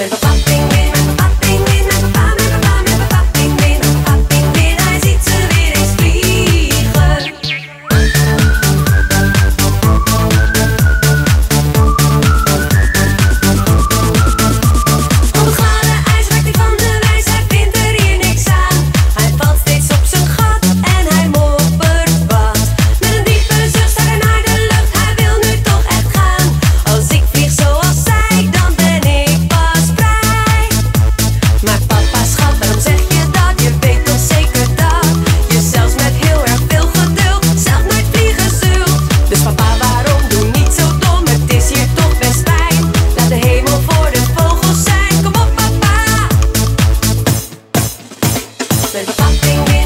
Slip a popping. something